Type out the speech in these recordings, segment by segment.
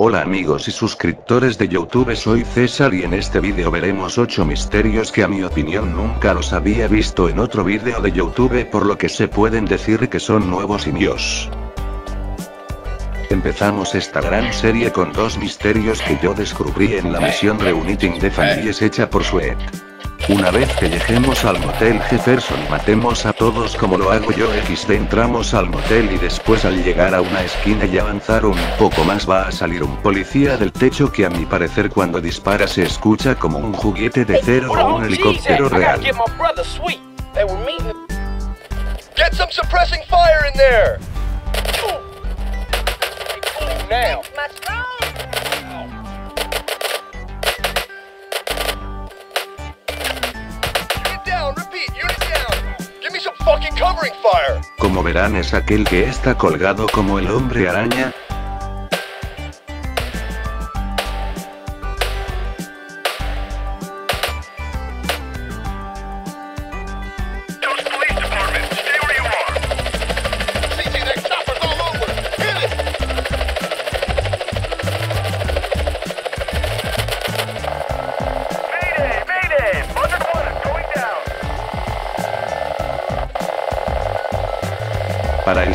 Hola amigos y suscriptores de YouTube soy César y en este vídeo veremos 8 misterios que a mi opinión nunca los había visto en otro vídeo de YouTube por lo que se pueden decir que son nuevos y míos. Empezamos esta gran serie con dos misterios que yo descubrí en la misión Reuniting de Families hecha por Sweet. Una vez que lleguemos al motel Jefferson matemos a todos como lo hago yo XD entramos al motel y después al llegar a una esquina y avanzar un poco más va a salir un policía del techo que a mi parecer cuando dispara se escucha como un juguete de cero o un helicóptero real. Get some suppressing fire in there! Now. Como verán es aquel que está colgado como el hombre araña.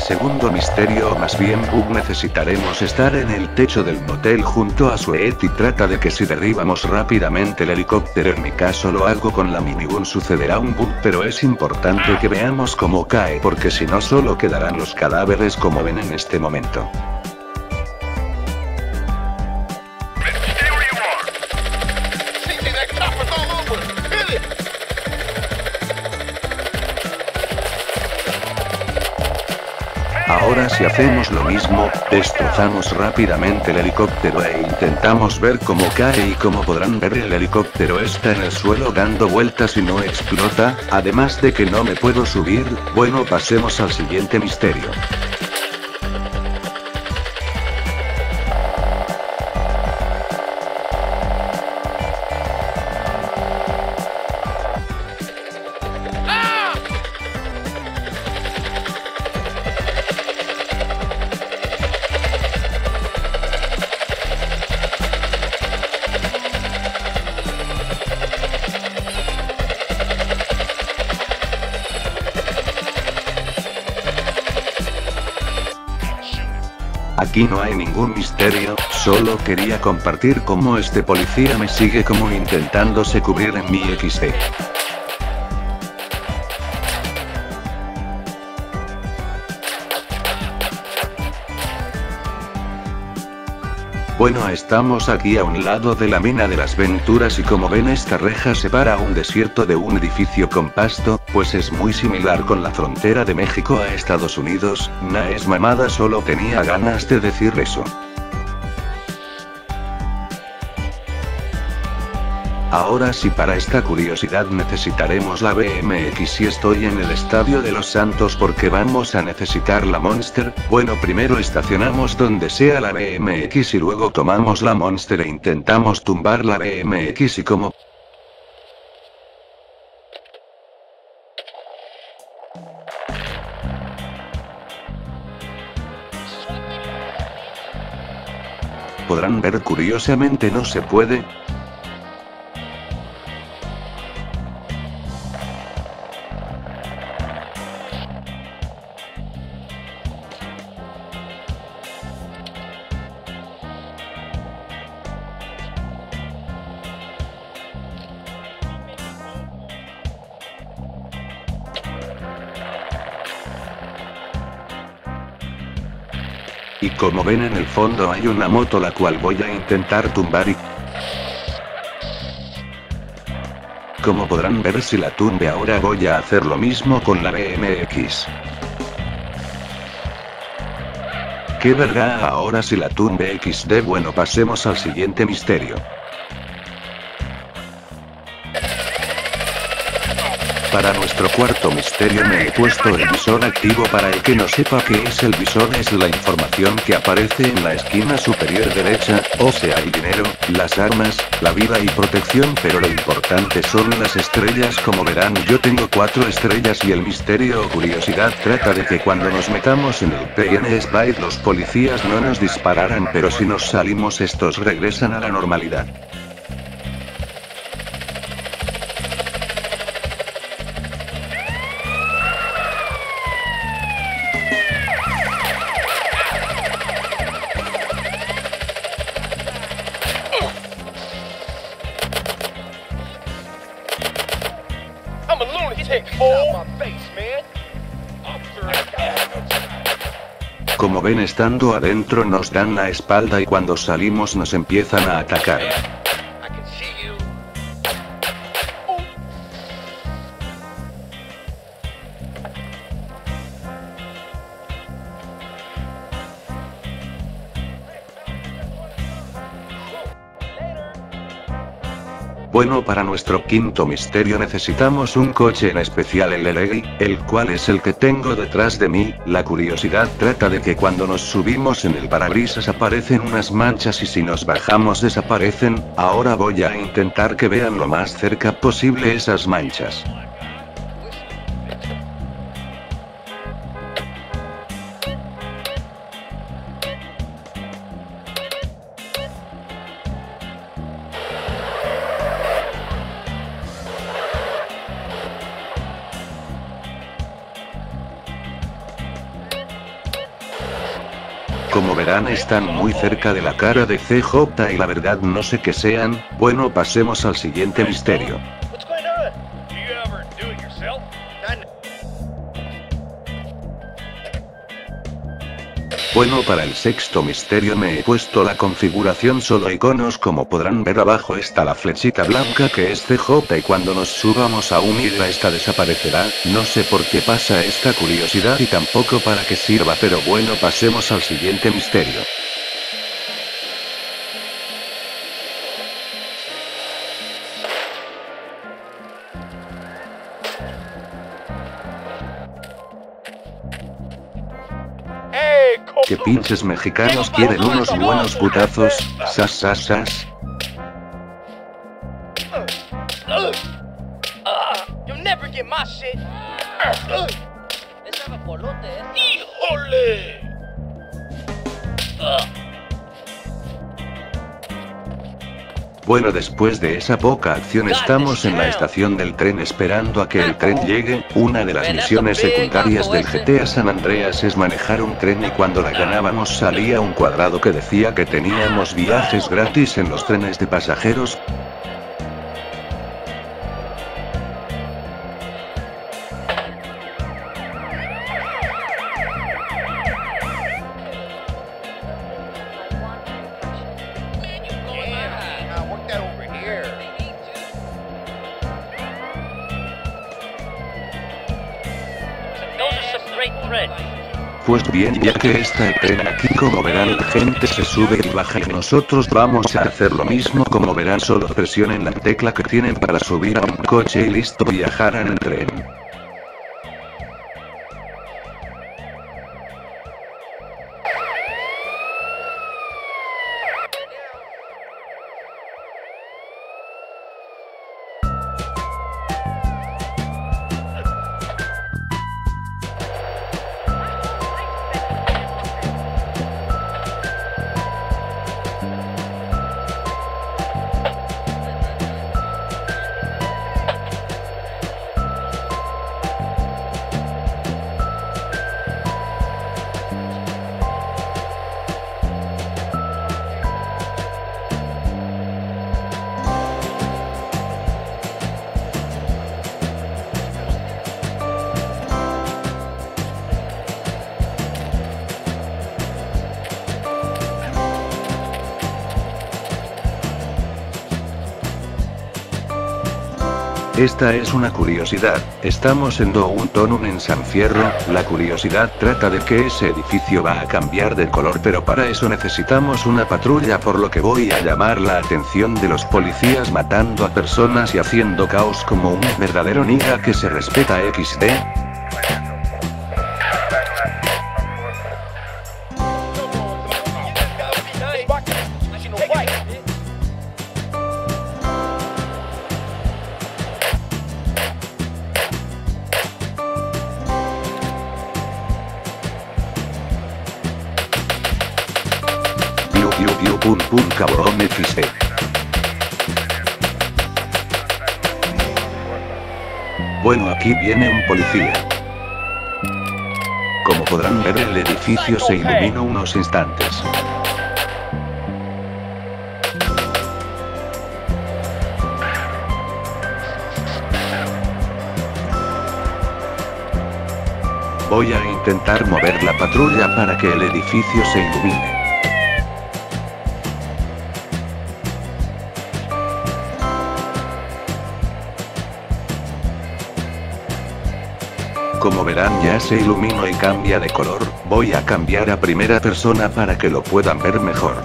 Segundo misterio o más bien bug necesitaremos estar en el techo del motel junto a Sweet y trata de que si derribamos rápidamente el helicóptero en mi caso lo hago con la minigun sucederá un bug pero es importante que veamos cómo cae porque si no solo quedarán los cadáveres como ven en este momento. Ahora si hacemos lo mismo, destrozamos rápidamente el helicóptero e intentamos ver cómo cae y como podrán ver el helicóptero está en el suelo dando vueltas y no explota, además de que no me puedo subir, bueno pasemos al siguiente misterio. Aquí no hay ningún misterio, solo quería compartir cómo este policía me sigue como intentándose cubrir en mi XD. Bueno estamos aquí a un lado de la mina de las Venturas y como ven esta reja separa un desierto de un edificio con pasto, pues es muy similar con la frontera de México a Estados Unidos, na es mamada solo tenía ganas de decir eso. Ahora sí para esta curiosidad necesitaremos la BMX y estoy en el estadio de los Santos porque vamos a necesitar la Monster, bueno primero estacionamos donde sea la BMX y luego tomamos la Monster e intentamos tumbar la BMX y como podrán ver curiosamente no se puede, Y como ven en el fondo hay una moto la cual voy a intentar tumbar y... Como podrán ver si la tumbe ahora voy a hacer lo mismo con la BMX. Qué verga ahora si la tumbe XD bueno pasemos al siguiente misterio. Para nuestro cuarto misterio me he puesto el visor activo para el que no sepa qué es el visor es la información que aparece en la esquina superior derecha, o sea el dinero, las armas, la vida y protección pero lo importante son las estrellas como verán yo tengo cuatro estrellas y el misterio o curiosidad trata de que cuando nos metamos en el PN Spy los policías no nos dispararan pero si nos salimos estos regresan a la normalidad. Como ven estando adentro nos dan la espalda y cuando salimos nos empiezan a atacar. Bueno para nuestro quinto misterio necesitamos un coche en especial el LA, el cual es el que tengo detrás de mí, la curiosidad trata de que cuando nos subimos en el parabrisas aparecen unas manchas y si nos bajamos desaparecen, ahora voy a intentar que vean lo más cerca posible esas manchas. Verán están muy cerca de la cara de CJ y la verdad no sé qué sean, bueno pasemos al siguiente misterio. Bueno para el sexto misterio me he puesto la configuración solo iconos como podrán ver abajo está la flechita blanca que es CJ y cuando nos subamos a un hidra esta desaparecerá, no sé por qué pasa esta curiosidad y tampoco para qué sirva pero bueno pasemos al siguiente misterio. Pinches mexicanos quieren unos buenos putazos, sas sas sas. Ugh. Bueno después de esa poca acción estamos en la estación del tren esperando a que el tren llegue, una de las misiones secundarias del GTA San Andreas es manejar un tren y cuando la ganábamos salía un cuadrado que decía que teníamos viajes gratis en los trenes de pasajeros, Pues bien, ya que está el tren aquí como verán la gente se sube y baja y nosotros vamos a hacer lo mismo como verán solo presionen la tecla que tienen para subir a un coche y listo viajar en tren. Esta es una curiosidad, estamos en Downtown en San Fierro, la curiosidad trata de que ese edificio va a cambiar de color pero para eso necesitamos una patrulla por lo que voy a llamar la atención de los policías matando a personas y haciendo caos como un verdadero niga que se respeta XD. Bueno aquí viene un policía. Como podrán ver el edificio se ilumina unos instantes. Voy a intentar mover la patrulla para que el edificio se ilumine. Como verán ya se iluminó y cambia de color, voy a cambiar a primera persona para que lo puedan ver mejor.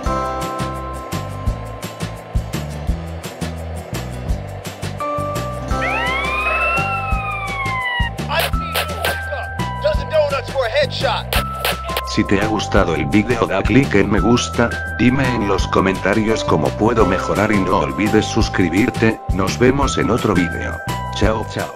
Si te ha gustado el vídeo da clic en me gusta, dime en los comentarios cómo puedo mejorar y no olvides suscribirte, nos vemos en otro vídeo. Chao chao.